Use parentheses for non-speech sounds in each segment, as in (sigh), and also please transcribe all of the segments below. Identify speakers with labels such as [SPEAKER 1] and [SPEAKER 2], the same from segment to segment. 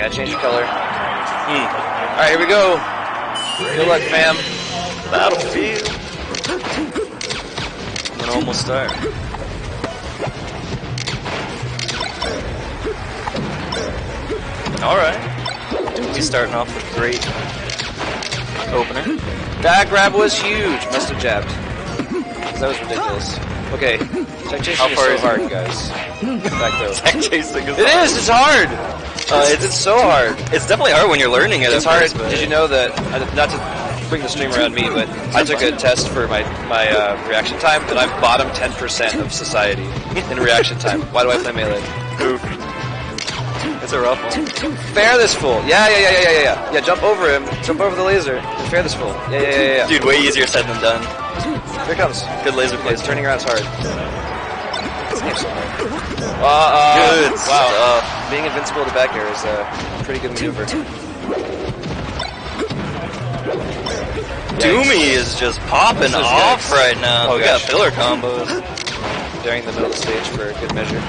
[SPEAKER 1] Gotta change your color. Hmm. Alright, here we go. Good luck, fam.
[SPEAKER 2] Battlefield. We're gonna almost start. Alright. He's starting off with great opener.
[SPEAKER 1] That grab was huge. Must have jabbed. That was ridiculous. Okay. Tech chasing
[SPEAKER 2] How
[SPEAKER 1] is
[SPEAKER 2] far
[SPEAKER 1] so
[SPEAKER 2] is it?
[SPEAKER 1] hard, guys. Back though. (laughs)
[SPEAKER 2] Tech chasing is
[SPEAKER 1] It is. It's hard.
[SPEAKER 2] Uh,
[SPEAKER 1] it's, it's so hard.
[SPEAKER 2] It's definitely hard when you're learning it.
[SPEAKER 1] It's hard.
[SPEAKER 2] but-
[SPEAKER 1] Did you know that? uh, Not to bring the stream around me, but I took a test for my my uh, reaction time, and I'm bottom 10% of society in reaction time. Why do I play melee?
[SPEAKER 2] It's a rough one.
[SPEAKER 1] Fair this fool. Yeah, yeah, yeah, yeah, yeah, yeah. Yeah, jump over him. Jump over the laser. and Fair this fool. Yeah, yeah, yeah, yeah.
[SPEAKER 2] Dude, way easier said than done.
[SPEAKER 1] Here it comes.
[SPEAKER 2] Good laser play.
[SPEAKER 1] it's turning around. Hard. Uh, uh,
[SPEAKER 2] Good
[SPEAKER 1] wow.
[SPEAKER 2] stuff.
[SPEAKER 1] Being invincible to back air is a pretty good maneuver.
[SPEAKER 2] Doomy is just popping
[SPEAKER 1] is
[SPEAKER 2] off
[SPEAKER 1] yikes.
[SPEAKER 2] right now.
[SPEAKER 1] Oh,
[SPEAKER 2] we got filler combos.
[SPEAKER 1] During the middle of the stage for a good measure.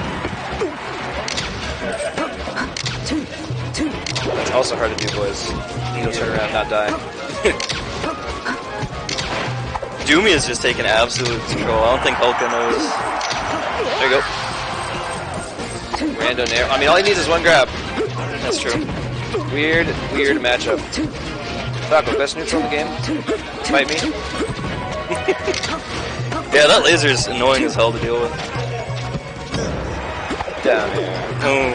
[SPEAKER 1] It's also hard to do, boys. You don't turn around, not die. (laughs)
[SPEAKER 2] Doomy is just taking absolute control. I don't think Hulka knows.
[SPEAKER 1] There you go. Rando nair. I mean, all he needs is one grab.
[SPEAKER 2] That's true.
[SPEAKER 1] Weird, weird matchup. Falco, best neutral in the game. Fight me. (laughs)
[SPEAKER 2] Yeah, that laser is annoying as hell to deal with.
[SPEAKER 1] Down here.
[SPEAKER 2] Boom.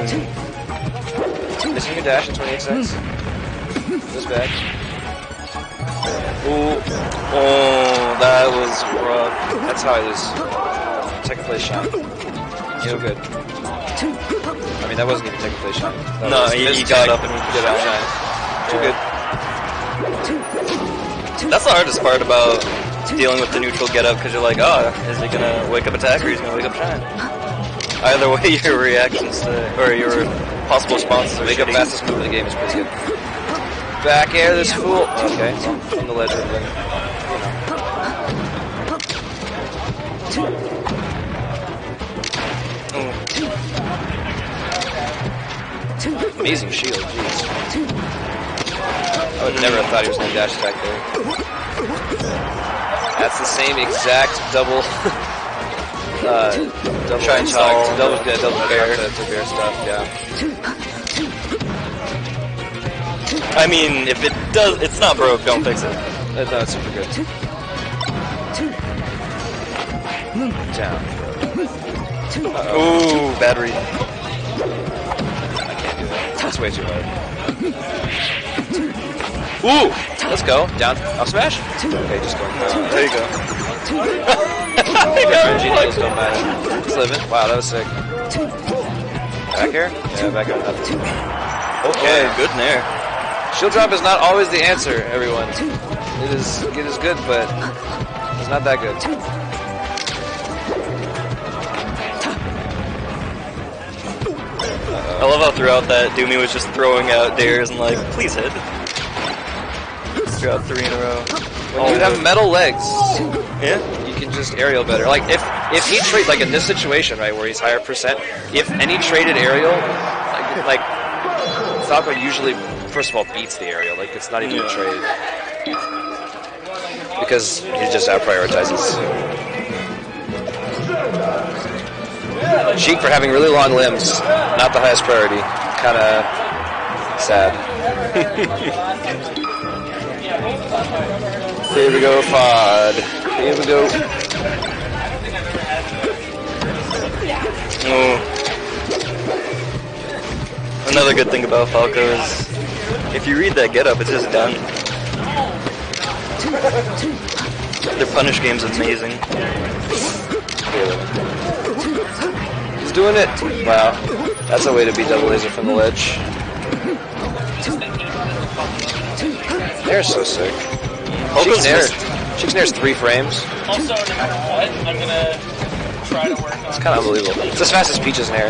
[SPEAKER 1] Missing your dash in 28 seconds. This bad.
[SPEAKER 2] Ooh. Oh, that was rough.
[SPEAKER 1] That's how I lose. Second place shot. So good. I mean, that wasn't even second place shot. That
[SPEAKER 2] No,
[SPEAKER 1] was
[SPEAKER 2] he- he got up and he
[SPEAKER 1] Good
[SPEAKER 2] shot.
[SPEAKER 1] Too good.
[SPEAKER 2] That's the hardest part about dealing with the neutral get up because you're like, oh, is he gonna wake up attack or he's gonna wake up shine? Either way, (laughs) your reactions to, or your possible responses are
[SPEAKER 1] Make up fastest move in the game is pretty good. Back air this fool. Okay, well, from the ledge would have been, Amazing shield, jeez. I would never have thought he was going to dash attack there. That's the same exact double, (laughs) uh, double
[SPEAKER 2] Try and solve
[SPEAKER 1] double, yeah, double
[SPEAKER 2] bair,
[SPEAKER 1] to, to bair stuff, yeah.
[SPEAKER 2] I mean, if it does, it's not broke, don't fix it.
[SPEAKER 1] That's super good. Down.
[SPEAKER 2] Ooh, bad battery.
[SPEAKER 1] I can't do that. That's way too hard. Ooh! Let's go. Down. Up smash? Okay, just going down.
[SPEAKER 2] There you go. (laughs)
[SPEAKER 1] RNG deals don't matter. He's living. Wow, that was sick. Back air? Yeah, back. Nothing.
[SPEAKER 2] Okay, good in there.
[SPEAKER 1] Shield drop is not always the answer, everyone. It is it is good, but it's not that good.
[SPEAKER 2] I love how throughout that, Doomy was just throwing out dares and like, please hit. Throughout three in a row.
[SPEAKER 1] When you have metal legs,
[SPEAKER 2] Yeah?
[SPEAKER 1] you can just aerial better. Like if if he trade like in this situation, right, where he's higher percent, if any traded aerial, like, like Falco usually first of all beats the aerial. Like it's not even a trade because he just out prioritizes. Sheik for having really long limbs, not the highest priority. Kind of sad. (laughs) Here we go, Fod. Here we go.
[SPEAKER 2] Oh. Another good thing about Falco is if you read that get up, it's just done. Their punish game's amazing.
[SPEAKER 1] He's doing it. Wow. That's a way to beat double laser from the ledge. They're so sick.
[SPEAKER 2] Falco's
[SPEAKER 1] Sheik's Nair.
[SPEAKER 2] missed-
[SPEAKER 1] Sheik's Nair's three frames.
[SPEAKER 3] Also, no matter what, I'm gonna try to work on
[SPEAKER 1] It's kind of unbelievable. It's as fast as Peach's Nair.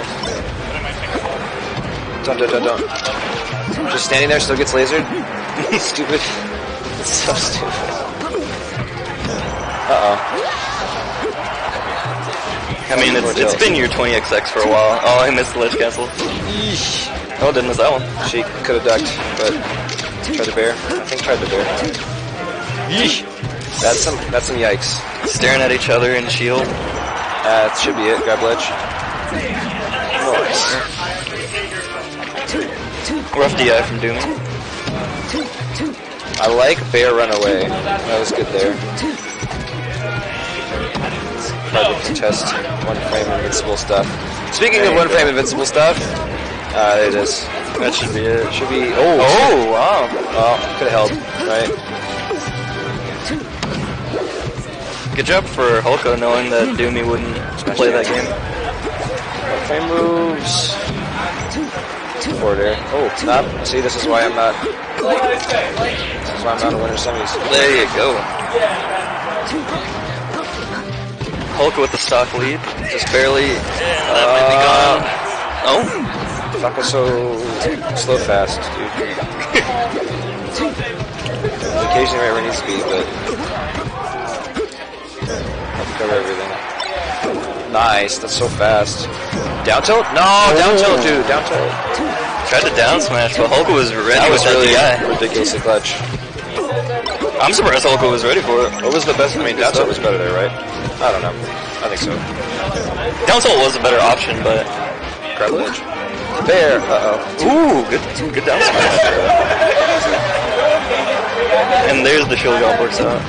[SPEAKER 1] Don't, don't, don't, don't. Just standing there still gets lasered. (laughs) stupid. It's so stupid. Uh-oh.
[SPEAKER 2] I mean, it's, it's been your 20xx for a while. Oh, I missed the ledge cancel. Oh, didn't miss that one.
[SPEAKER 1] She could have ducked, but tried to bair. I think tried to bair.
[SPEAKER 2] Yeesh.
[SPEAKER 1] That's some that's some yikes.
[SPEAKER 2] Staring at each other in shield.
[SPEAKER 1] That should be it. Grab ledge. Nice.
[SPEAKER 2] Rough DI from Doomy.
[SPEAKER 1] I like bair runaway. That was good there. Hard to contest one frame invincible stuff. Speaking of one frame invincible stuff, uh, it is.
[SPEAKER 2] That should be it.
[SPEAKER 1] Should be. Oh,
[SPEAKER 2] Oh, wow.
[SPEAKER 1] well, could have held, right?
[SPEAKER 2] Good job for Hulka knowing that Doomy wouldn't play that game.
[SPEAKER 1] One frame moves. Forward air. Oh, stop. See, this is why I'm not. This is why I'm not a winner semis.
[SPEAKER 2] There you go. Hulka with the stock lead. Just barely. That might be uh, gone. Oh,
[SPEAKER 1] Fuck was so slow fast, dude. Occasionally right where it needs to be, but help cover everything. Nice, that's so fast. Down tilt? No, down tilt, oh. dude, down tilt.
[SPEAKER 2] tried to down smash, but Hulka was ready
[SPEAKER 1] That
[SPEAKER 2] with
[SPEAKER 1] was
[SPEAKER 2] that
[SPEAKER 1] really
[SPEAKER 2] DI.
[SPEAKER 1] ridiculously clutch.
[SPEAKER 2] I'm surprised Hulka was ready for it.
[SPEAKER 1] What was the best? I mean, down tilt was better there, right? I don't know. I think so.
[SPEAKER 2] Down tilt was a better option, but
[SPEAKER 1] Grab the edge. There. Uh oh.
[SPEAKER 2] ooh, good, good down smash. And there's the shield got works out.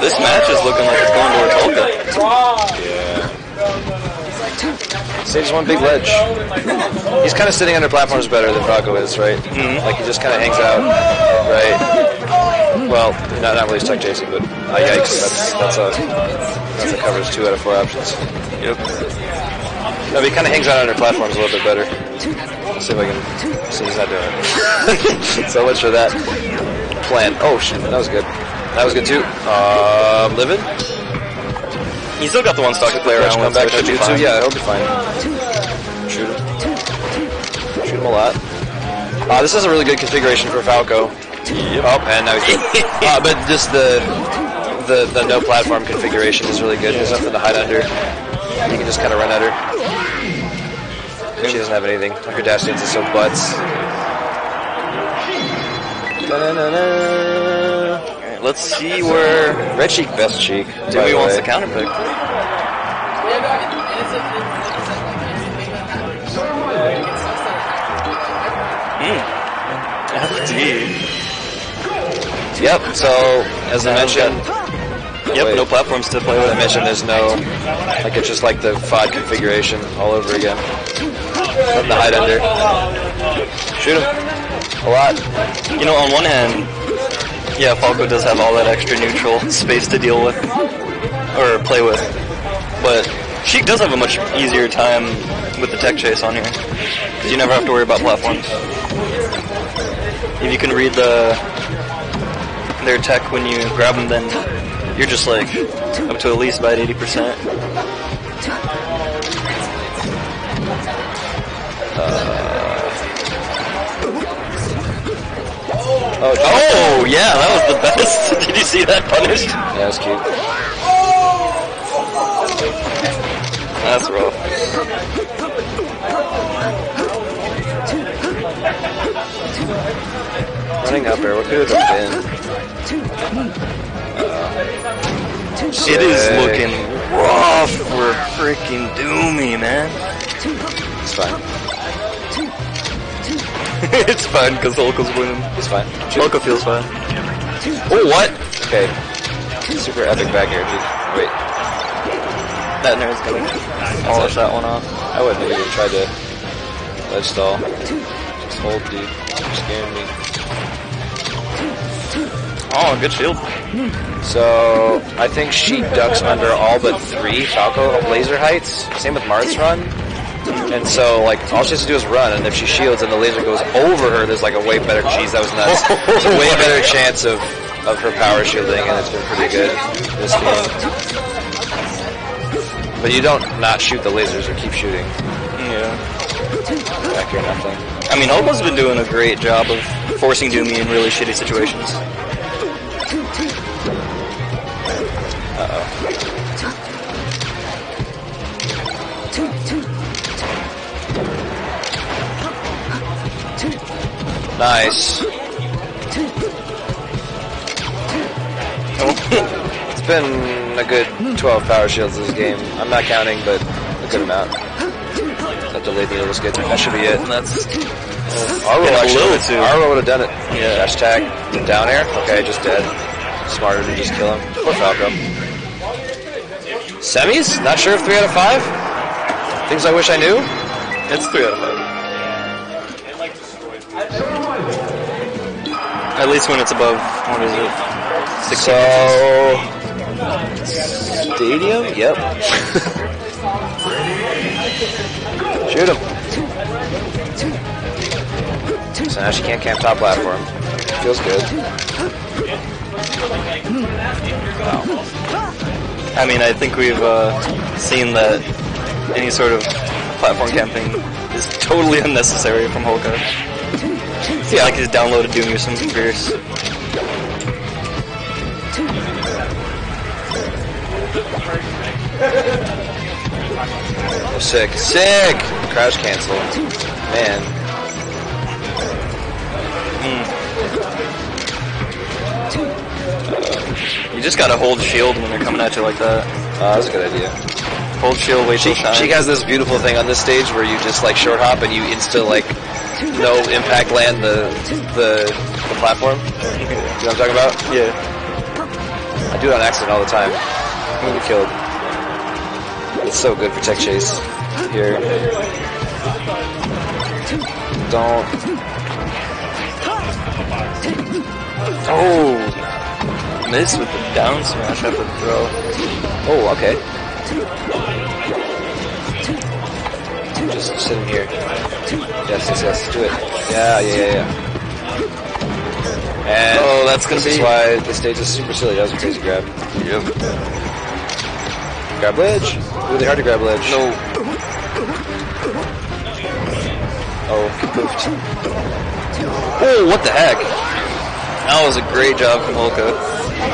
[SPEAKER 2] This match is looking like it's going towards
[SPEAKER 1] Sage's one big ledge. He's kind of sitting under platforms better than Falco is, right?
[SPEAKER 2] Mhm.
[SPEAKER 1] Like he just kind of hangs out, right? Well, not, not really stuck chasing, but uh, yikes, that's that's a that's a covers two out of four options.
[SPEAKER 2] Yep.
[SPEAKER 1] No, but he kind of hangs out under platforms a little bit better. Let's see if I can see if he's not doing it. (laughs) so much for that plan. Oh shit, that was good. That was good too. Um, living.
[SPEAKER 2] He still got the one stock to play around with. so
[SPEAKER 1] back
[SPEAKER 2] it should be
[SPEAKER 1] jutsu.
[SPEAKER 2] fine.
[SPEAKER 1] Yeah, he'll be fine. Shoot him. Shoot him a lot. Uh, this is a really good configuration for Falco. Oh, and now he's good. (laughs) uh, but just the, the the no platform configuration is really good. There's nothing to hide under. You can just kind of run at her. She doesn't have anything. Her dash dance is so butts. Da-na-na-na.
[SPEAKER 2] Let's see where
[SPEAKER 1] Red Sheik, best Sheik.
[SPEAKER 2] Dewey
[SPEAKER 1] the
[SPEAKER 2] wants
[SPEAKER 1] way.
[SPEAKER 2] to counterpick. Hmm. FD.
[SPEAKER 1] Yep. So as I mentioned,
[SPEAKER 2] Yep,
[SPEAKER 1] Wait.
[SPEAKER 2] no platforms to play with.
[SPEAKER 1] I mentioned, there's no, like it's just like the FOD configuration all over again. Nothing to hide under. Shoot him. A lot.
[SPEAKER 2] You know, on one hand, yeah, Falco does have all that extra neutral space to deal with, or play with, but Sheik does have a much easier time with the tech chase on here, because you never have to worry about platforms. If you can read the their tech when you grab them, then you're just like up to at least about 80%.
[SPEAKER 1] Oh.
[SPEAKER 2] Oh, yeah, that was the best. (laughs) Did you see that punished?
[SPEAKER 1] yeah, that's cute.
[SPEAKER 2] That's rough.
[SPEAKER 1] Running up air. What could have been?
[SPEAKER 2] It is looking rough for freaking Doomy, man.
[SPEAKER 1] It's fine. (laughs)
[SPEAKER 2] it's fine because Hulka's winning.
[SPEAKER 1] It's fine. Shoot.
[SPEAKER 2] Hulka feels fine.
[SPEAKER 1] Oh, what? Okay. Super epic back air, dude. Wait.
[SPEAKER 2] That nerd's gonna polish that one off.
[SPEAKER 1] I wouldn't have even tried to ledge stall. Just hold, dude. You're scaring me.
[SPEAKER 2] Oh, good shield.
[SPEAKER 1] So I think she ducks under all but three Falco laser heights. Same with Marth's run. And so like all she has to do is run, and if she shields and the laser goes over her, there's like a way better. Geez, that was nuts. (laughs) There's a way better chance of of her power shielding, and it's been pretty good this game. But you don't not shoot the lasers or keep shooting.
[SPEAKER 2] Yeah.
[SPEAKER 1] Back here, nothing.
[SPEAKER 2] I mean, Hulka's been doing a great job of forcing Doomy in really shitty situations.
[SPEAKER 1] Nice. It's been a good 12 power shields this game. I'm not counting, but a good amount. That delayed me was good. That should be it.
[SPEAKER 2] And that's
[SPEAKER 1] Arlo
[SPEAKER 2] Yeah, a
[SPEAKER 1] actually,
[SPEAKER 2] little too.
[SPEAKER 1] Arlo would have done it.
[SPEAKER 2] Yeah.
[SPEAKER 1] Hashtag down air. Okay, just dead. Smarter to just kill him. Poor Falco. Semis? Not sure if three out of five. Things I wish I knew.
[SPEAKER 2] it's three out of five. At least when it's above what is it? Six
[SPEAKER 1] So stadium. Yep. (laughs) Shoot him. So now she can't camp top platform. Feels good.
[SPEAKER 2] I mean, I think we've uh, seen that any sort of platform camping is totally (laughs) unnecessary from Hulka. Yeah, like he's downloaded Doom or something fierce.
[SPEAKER 1] Oh, sick. Sick! Crouch cancel. Man.
[SPEAKER 2] You just gotta hold shield when they're coming at you like that.
[SPEAKER 1] Uh, that's a good idea.
[SPEAKER 2] Hold shield, wait
[SPEAKER 1] She, she has this beautiful thing on this stage where you just like short hop and you insta like no impact land the the, the platform. You know what I'm talking about?
[SPEAKER 2] yeah.
[SPEAKER 1] I do it on accident all the time. I'm gonna get killed. It's so good for tech chase here. Don't.
[SPEAKER 2] Oh, miss with the down smash after the throw.
[SPEAKER 1] Oh, okay. Just sit in here. Yes, yes, yes. Do it. Yeah, yeah, yeah, yeah. And
[SPEAKER 2] Oh, that's gonna
[SPEAKER 1] this is why the stage is super silly. That was a crazy grab.
[SPEAKER 2] Yep.
[SPEAKER 1] Grab ledge. Really hard to grab ledge.
[SPEAKER 2] No.
[SPEAKER 1] Oh, poofed. Oh, what the heck?
[SPEAKER 2] That was a great job from Hulka.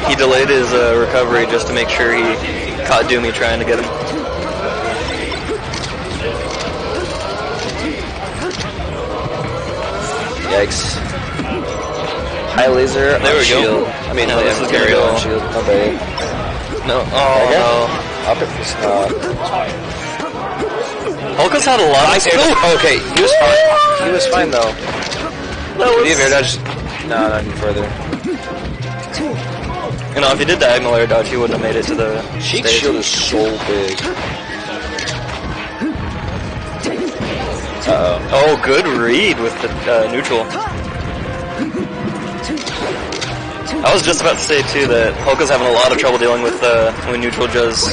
[SPEAKER 2] He delayed his uh, recovery just to make sure he caught Doomy trying to get him.
[SPEAKER 1] Yikes. High laser
[SPEAKER 2] There we go.
[SPEAKER 1] I mean,
[SPEAKER 2] No, this is gonna go-
[SPEAKER 1] on shield. No bait.
[SPEAKER 2] No. Oh
[SPEAKER 1] Okay.
[SPEAKER 2] no.
[SPEAKER 1] Up it. Uh,
[SPEAKER 2] Hulka's had a lot of
[SPEAKER 1] air dodge. Okay, he was fine. He was fine though.
[SPEAKER 2] That
[SPEAKER 1] Did he have air dodge? No, not any further.
[SPEAKER 2] you know, if he did diagonal air dodge, he wouldn't have made it to the
[SPEAKER 1] Sheik's
[SPEAKER 2] stage.
[SPEAKER 1] shield is so big. Uh-oh.
[SPEAKER 2] Oh, good read with the uh, neutral. I was just about to say too that Hulka's having a lot of trouble dealing with uh, when neutral does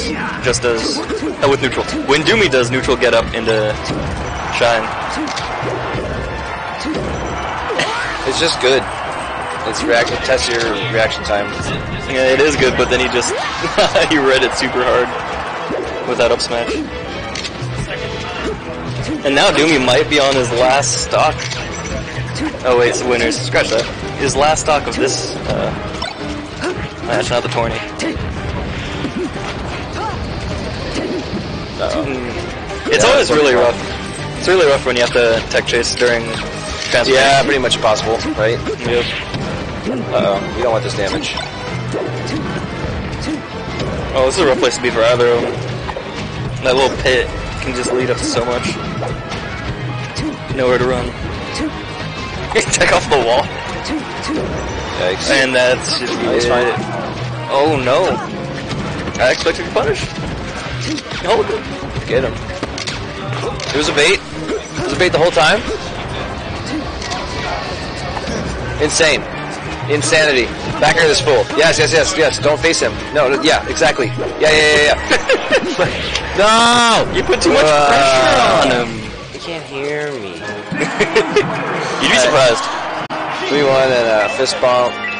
[SPEAKER 2] just does uh, with neutral. When Doomy does neutral get up into shine.
[SPEAKER 1] It's just good. It's react. It tests your reaction time.
[SPEAKER 2] Yeah, it is good, but then he just (laughs) he read it super hard with that up smash. And now Doomy might be on his last stock. Oh wait, it's winners. Scratch that. His last stock of this uh, match, not the tourney.
[SPEAKER 1] Uh-oh.
[SPEAKER 2] It's
[SPEAKER 1] Yeah,
[SPEAKER 2] always really
[SPEAKER 1] fun.
[SPEAKER 2] rough. It's really rough when you have to tech chase during transfer.
[SPEAKER 1] Yeah, pretty much impossible, right?
[SPEAKER 2] Yep.
[SPEAKER 1] Uh-oh. We don't want this damage.
[SPEAKER 2] Oh, this is a rough place to be for either of them. That little pit can just lead up to so much. Nowhere to run. (laughs) Take off the wall.
[SPEAKER 1] Yikes.
[SPEAKER 2] And that's just
[SPEAKER 1] Oh, he's fine.
[SPEAKER 2] Oh no. I expected to punish. Hold it.
[SPEAKER 1] Get him. It was a bait. It was a bait the whole time. Insane. Insanity. Back here this fool. Yes, yes, yes, yes. Don't face him. No, no, yeah, exactly. Yeah, yeah, yeah, yeah. (laughs) no!
[SPEAKER 2] You put too much
[SPEAKER 1] Uh,
[SPEAKER 2] pressure on him.
[SPEAKER 1] He can't hear me. (laughs)
[SPEAKER 2] You'd be surprised.
[SPEAKER 1] 3-1 and a fist bump.